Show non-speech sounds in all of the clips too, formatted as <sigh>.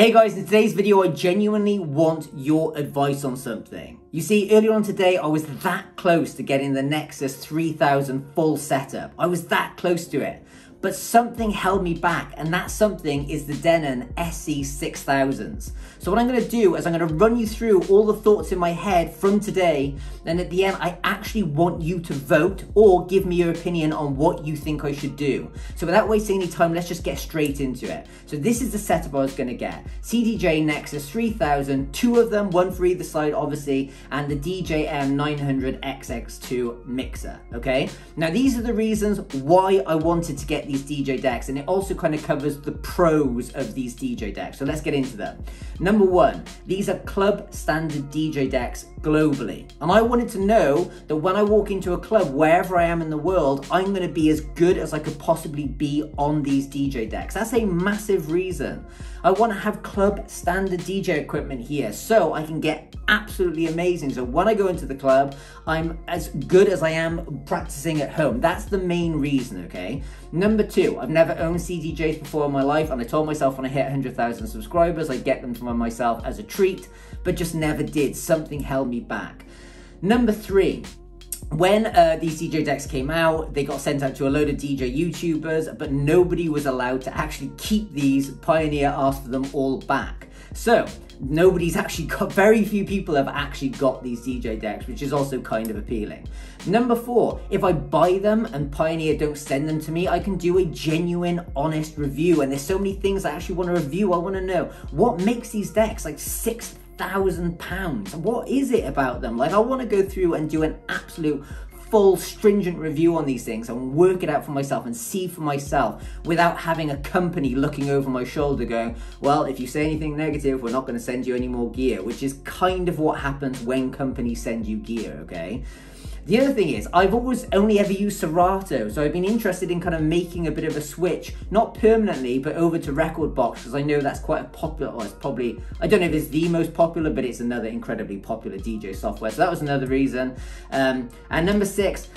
Hey guys, in today's video, I genuinely want your advice on something. You see, earlier on today, I was that close to getting the Nexus 3000 full setup. I was that close to it but something held me back, and that something is the Denon SC6000s. So what I'm gonna do is I'm gonna run you through all the thoughts in my head from today, and at the end, I actually want you to vote or give me your opinion on what you think I should do. So without wasting any time, let's just get straight into it. So this is the setup I was gonna get. CDJ Nexus 3000, two of them, one for either side, obviously, and the DJM 900 XS2 mixer, okay? Now these are the reasons why I wanted to get these DJ decks, and it also kind of covers the pros of these DJ decks. So let's get into them. Number one, these are club standard DJ decks globally. And I wanted to know that when I walk into a club, wherever I am in the world, I'm going to be as good as I could possibly be on these DJ decks. That's a massive reason. I want to have club standard DJ equipment here so I can get absolutely amazing. So when I go into the club, I'm as good as I am practicing at home. That's the main reason, okay? Number two, I've never owned CDJs before in my life, and I told myself when I hit 100,000 subscribers, I'd get them for myself as a treat, but just never did. Something held me back. Number three, when uh, these DJ decks came out, they got sent out to a load of DJ YouTubers, but nobody was allowed to actually keep these. Pioneer asked for them all back. So nobody's actually got, very few people have actually got these DJ decks, which is also kind of appealing. Number four, if I buy them and Pioneer don't send them to me, I can do a genuine, honest review. And there's so many things I actually want to review. I want to know what makes these decks like six thousand pounds. What is it about them? Like I want to go through and do an absolute full stringent review on these things and work it out for myself and see for myself without having a company looking over my shoulder going, well, if you say anything negative, we're not going to send you any more gear, which is kind of what happens when companies send you gear, okay? The other thing is, I've always only ever used Serato, so I've been interested in kind of making a bit of a switch, not permanently, but over to Rekordbox, because I know that's quite a popular, well, it's probably, I don't know if it's the most popular, but it's another incredibly popular DJ software. So that was another reason. Um, and number six,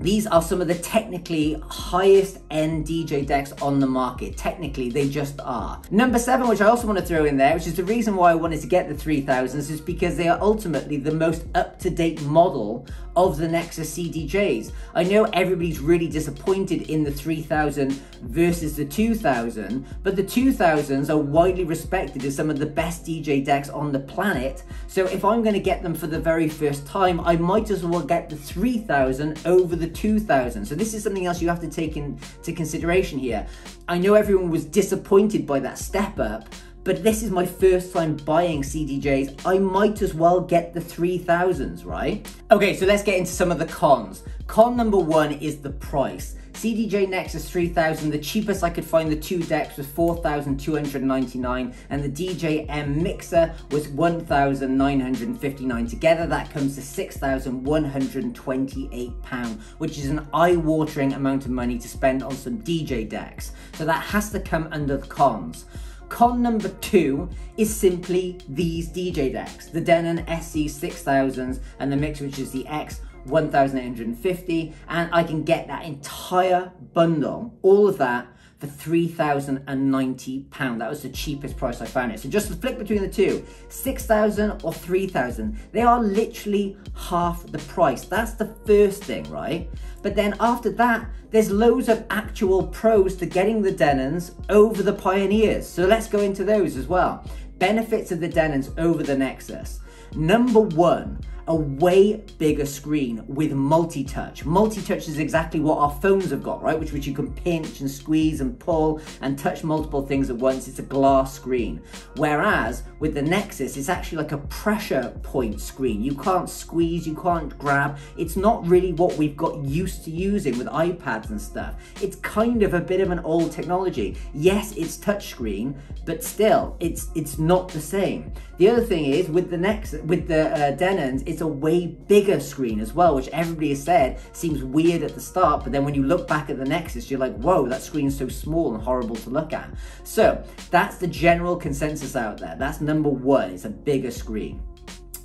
these are some of the technically highest end DJ decks on the market. Technically, they just are. Number seven, which I also want to throw in there, which is the reason why I wanted to get the 3000s, is because they are ultimately the most up-to-date model of the Nexus CDJs. I know everybody's really disappointed in the 3000 versus the 2000, but the 2000s are widely respected as some of the best DJ decks on the planet. So if I'm going to get them for the very first time, I might as well get the 3000 over the 2000. So this is something else you have to take into consideration here. I know everyone was disappointed by that step up, but this is my first time buying CDJs. I might as well get the 3000s, right? Okay, so let's get into some of the cons. Con number one is the price. CDJ Nexus 3000, the cheapest I could find the two decks was 4,299 and the DJM mixer was 1,959. Together that comes to 6,128 pounds, which is an eye-watering amount of money to spend on some DJ decks. So that has to come under the cons. Con number two is simply these DJ decks, the Denon SC6000s and the mix which is the X 1850 and I can get that entire bundle, all of that for £3,090. That was the cheapest price I found it. So just flip between the two, 6,000 or 3,000. They are literally half the price. That's the first thing, right? But then after that, there's loads of actual pros to getting the Denons over the Pioneers. So let's go into those as well. Benefits of the Denons over the Nexus. Number one, a way bigger screen with multi-touch. Multi-touch is exactly what our phones have got, right? Which, which you can pinch and squeeze and pull and touch multiple things at once. It's a glass screen. Whereas with the Nexus, it's actually like a pressure point screen. You can't squeeze, you can't grab. It's not really what we've got used to using with iPads and stuff. It's kind of a bit of an old technology. Yes, it's touchscreen, but still, it's it's not the same. The other thing is with the Nexus, with the uh, Denons, it's a way bigger screen as well, which everybody has said seems weird at the start, but then when you look back at the Nexus, you're like, whoa, that screen's so small and horrible to look at. So that's the general consensus out there. That's number one, it's a bigger screen.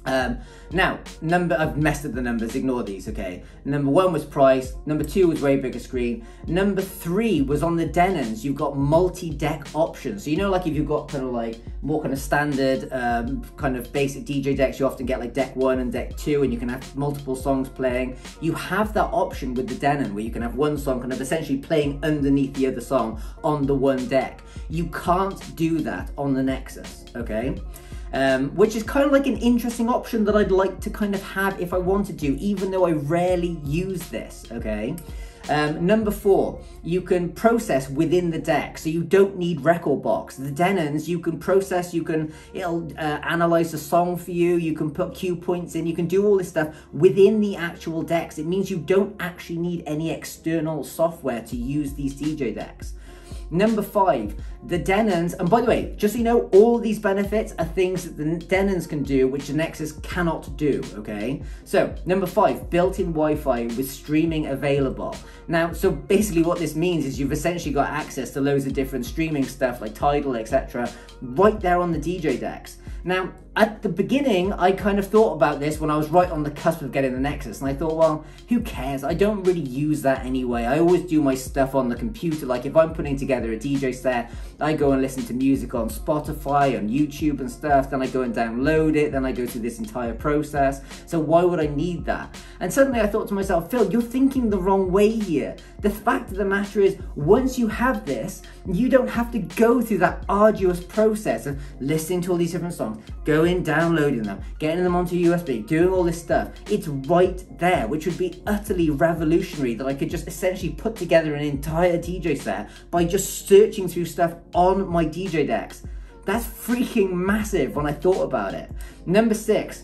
Um, now, number I've messed up the numbers. Ignore these, okay? Number one was price. Number two was way bigger screen. Number three was on the Denons. You've got multi-deck options. So you know, like if you've got kind of like more kind of standard, um, kind of basic DJ decks, you often get like deck one and deck two, and you can have multiple songs playing. You have that option with the Denon where you can have one song kind of essentially playing underneath the other song on the one deck. You can't do that on the Nexus, okay? Um, which is kind of like an interesting option that I'd like to kind of have if I wanted to, even though I rarely use this, okay? Um, number four, you can process within the deck, so you don't need Rekordbox. The Denons, you can process, you can, it'll uh, analyze the song for you, you can put cue points in, you can do all this stuff within the actual decks. It means you don't actually need any external software to use these DJ decks. Number five, the Denons, and by the way, just so you know, all these benefits are things that the Denons can do, which the Nexus cannot do, okay? So, number five, built-in Wi-Fi with streaming available. Now, so basically what this means is you've essentially got access to loads of different streaming stuff like Tidal, etc., right there on the DJ decks. Now, at the beginning, I kind of thought about this when I was right on the cusp of getting the Nexus, and I thought, well, who cares? I don't really use that anyway. I always do my stuff on the computer. Like if I'm putting together a DJ set, I go and listen to music on Spotify, on YouTube and stuff, then I go and download it, then I go through this entire process. So why would I need that? And suddenly I thought to myself, Phil, you're thinking the wrong way here. The fact of the matter is, once you have this, you don't have to go through that arduous process of listening to all these different songs, going, downloading them, getting them onto USB, doing all this stuff. It's right there, which would be utterly revolutionary that I could just essentially put together an entire DJ set by just searching through stuff on my DJ decks. That's freaking massive when I thought about it. Number six,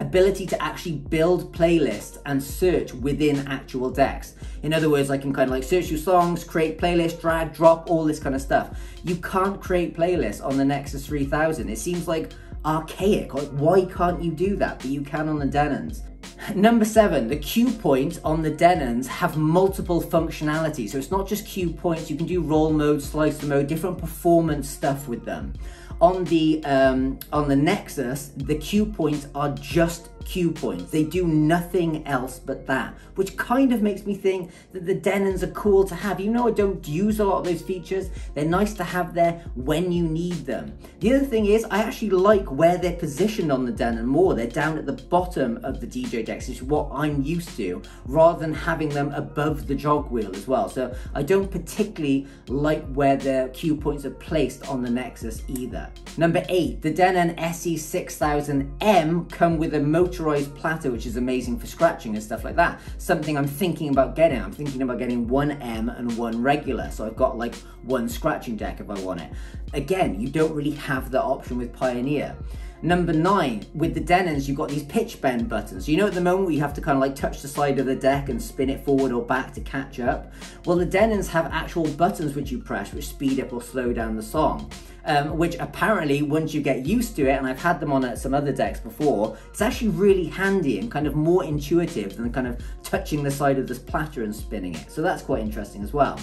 ability to actually build playlists and search within actual decks. In other words, I can kind of like search your songs, create playlists, drag, drop, all this kind of stuff. You can't create playlists on the Nexus 3000. It seems like archaic. Like, why can't you do that? But you can on the Denons. Number seven, the cue points on the Denons have multiple functionality. So it's not just cue points, you can do roll mode, slicer mode, different performance stuff with them. On the um, on the Nexus, the cue points are just cue points. They do nothing else but that, which kind of makes me think that the Denons are cool to have. Even though I don't use a lot of those features, they're nice to have there when you need them. The other thing is, I actually like where they're positioned on the Denon more. They're down at the bottom of the DJ decks, which is what I'm used to, rather than having them above the jog wheel as well. So I don't particularly like where the cue points are placed on the Nexus either. Number eight, the Denon SC6000M come with a motor platter, which is amazing for scratching and stuff like that. Something I'm thinking about getting. I'm thinking about getting one M and one regular. So I've got like one scratching deck if I want it. Again, you don't really have that option with Pioneer. Number nine, with the Denons, you've got these pitch bend buttons. You know at the moment you have to kind of like touch the side of the deck and spin it forward or back to catch up? Well, the Denons have actual buttons which you press which speed up or slow down the song um, which apparently once you get used to it, and I've had them on some other decks before, it's actually really handy and kind of more intuitive than kind of touching the side of this platter and spinning it. So that's quite interesting as well.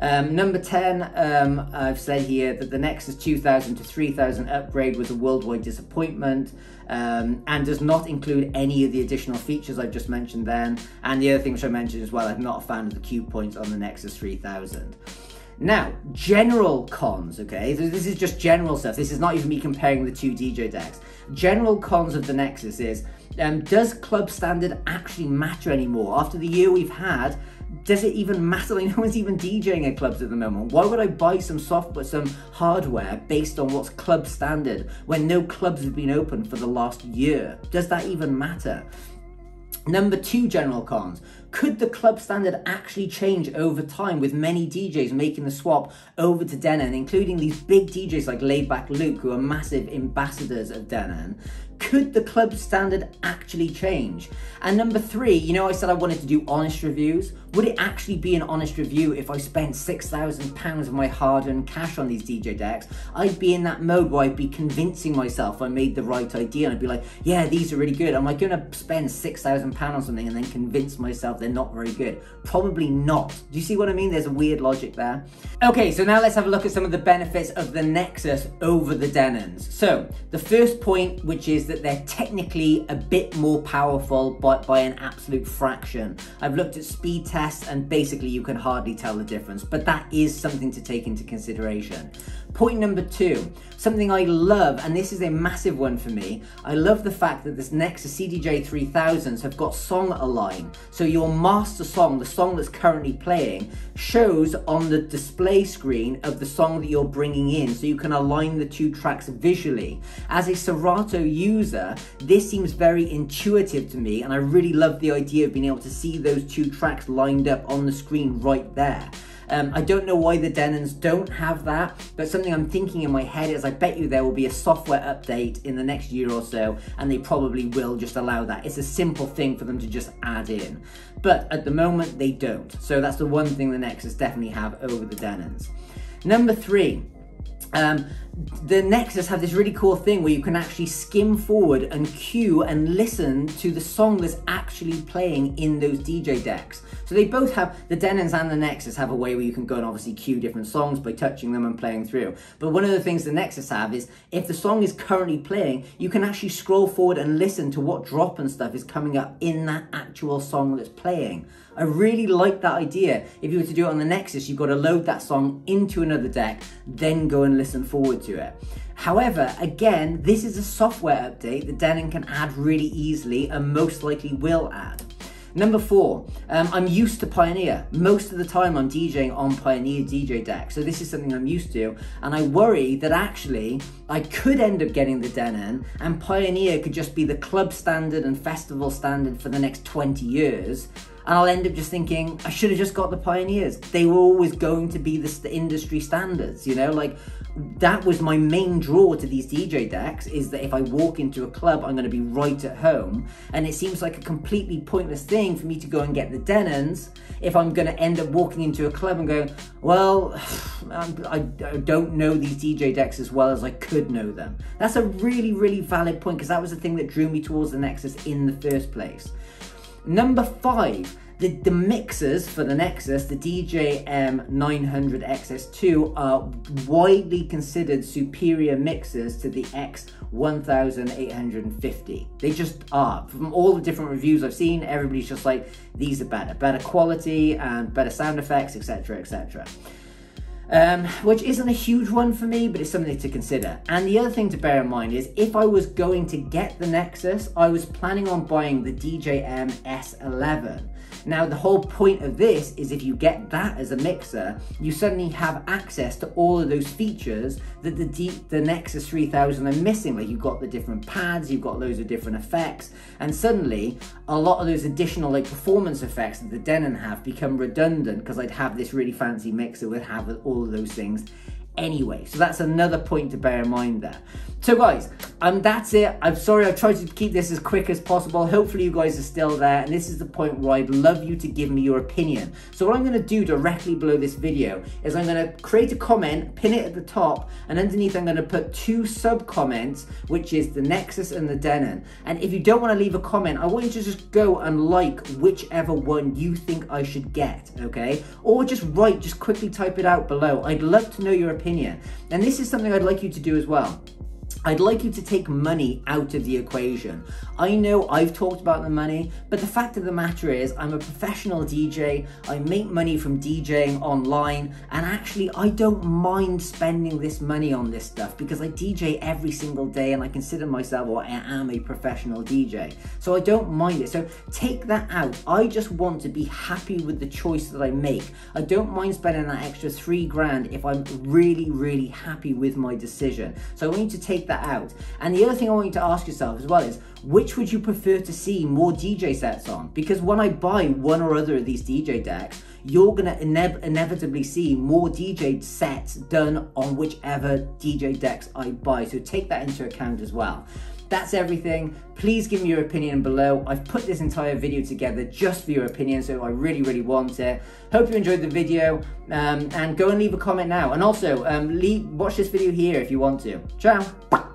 Um, number 10, um, I've said here that the Nexus 2000 to 3000 upgrade was a worldwide disappointment um, and does not include any of the additional features I've just mentioned then. And the other thing which I mentioned as well, I'm not a fan of the cue points on the Nexus 3000. Now, general cons, okay? This is just general stuff. This is not even me comparing the two DJ decks. General cons of the Nexus is, um, does club standard actually matter anymore? After the year we've had, does it even matter? <laughs> Like no one's even DJing at clubs at the moment. Why would I buy some software, some hardware based on what's club standard when no clubs have been open for the last year? Does that even matter? Number two general cons. Could the club standard actually change over time with many DJs making the swap over to Denon, including these big DJs like Laidback Luke, who are massive ambassadors of Denon? Could the club standard actually change? And number three, you know, I said I wanted to do honest reviews. Would it actually be an honest review if I spent £6,000 of my hard earned cash on these DJ decks? I'd be in that mode where I'd be convincing myself I made the right idea and I'd be like, yeah, these are really good. Am I going to spend £6,000 on something and then convince myself they're not very good. Probably not. Do you see what I mean? There's a weird logic there. Okay, so now let's have a look at some of the benefits of the Nexus over the Denons. So the first point, which is that they're technically a bit more powerful, but by an absolute fraction. I've looked at speed tests and basically you can hardly tell the difference, but that is something to take into consideration. Point number two, something I love, and this is a massive one for me, I love the fact that this Nexus CDJ 3000s have got song align. So your master song, the song that's currently playing, shows on the display screen of the song that you're bringing in, so you can align the two tracks visually. As a Serato user, this seems very intuitive to me, and I really love the idea of being able to see those two tracks lined up on the screen right there. Um, I don't know why the Denons don't have that, but something I'm thinking in my head is I bet you there will be a software update in the next year or so, and they probably will just allow that. It's a simple thing for them to just add in. But at the moment, they don't. So that's the one thing the Nexus definitely have over the Denons. Number three, um, the Nexus have this really cool thing where you can actually skim forward and cue and listen to the song that's actually playing in those DJ decks. So they both have, the Denons and the Nexus have a way where you can go and obviously cue different songs by touching them and playing through. But one of the things the Nexus have is if the song is currently playing, you can actually scroll forward and listen to what drop and stuff is coming up in that actual song that's playing. I really like that idea. If you were to do it on the Nexus, you've got to load that song into another deck, then go and listen forward to it. However, again, this is a software update that Denon can add really easily and most likely will add. Number four, um, I'm used to Pioneer. Most of the time I'm DJing on Pioneer DJ deck, so this is something I'm used to, and I worry that actually I could end up getting the Denon, and Pioneer could just be the club standard and festival standard for the next 20 years, and I'll end up just thinking I should have just got the pioneers. They were always going to be the, the industry standards, you know, like that was my main draw to these DJ decks is that if I walk into a club, I'm going to be right at home. And it seems like a completely pointless thing for me to go and get the Denons if I'm going to end up walking into a club and going, well, <sighs> I, don't know these DJ decks as well as I could know them. That's a really, really valid point because that was the thing that drew me towards the Nexus in the first place. Number five, the, the mixers for the Nexus, the DJM 900 XS2, are widely considered superior mixers to the X1850. They just are. From all the different reviews I've seen, everybody's just like, these are better. Better quality and better sound effects, etc., etc um, which isn't a huge one for me, but it's something to consider. And the other thing to bear in mind is if I was going to get the Nexus, I was planning on buying the DJM S11. Now, the whole point of this is if you get that as a mixer, you suddenly have access to all of those features that the, D the Nexus 3000 are missing. Like you've got the different pads, you've got loads of different effects, and suddenly a lot of those additional like performance effects that the Denon have become redundant because I'd have this really fancy mixer with have all of those things anyway. So that's another point to bear in mind there. So guys, um, that's it. I'm sorry, I've tried to keep this as quick as possible. Hopefully you guys are still there. And this is the point where I'd love you to give me your opinion. So what I'm gonna do directly below this video is I'm gonna create a comment, pin it at the top, and underneath I'm gonna put two sub comments, which is the Nexus and the Denon. And if you don't wanna leave a comment, I want you to just go and like whichever one you think I should get, okay? Or just write, just quickly type it out below. I'd love to know your opinion. And this is something I'd like you to do as well. I'd like you to take money out of the equation. I know I've talked about the money, but the fact of the matter is I'm a professional DJ, I make money from DJing online, and actually I don't mind spending this money on this stuff because I DJ every single day and I consider myself or I am a professional DJ. So I don't mind it. So take that out. I just want to be happy with the choice that I make. I don't mind spending that extra three grand if I'm really, really happy with my decision. So I want you to take that out. And the other thing I want you to ask yourself as well is, which would you prefer to see more DJ sets on? Because when I buy one or other of these DJ decks, you're gonna ine inevitably see more DJ sets done on whichever DJ decks I buy. So take that into account as well. That's everything. Please give me your opinion below. I've put this entire video together just for your opinion, so I really, really want it. Hope you enjoyed the video, um, and go and leave a comment now. And also, um, leave, watch this video here if you want to. Ciao.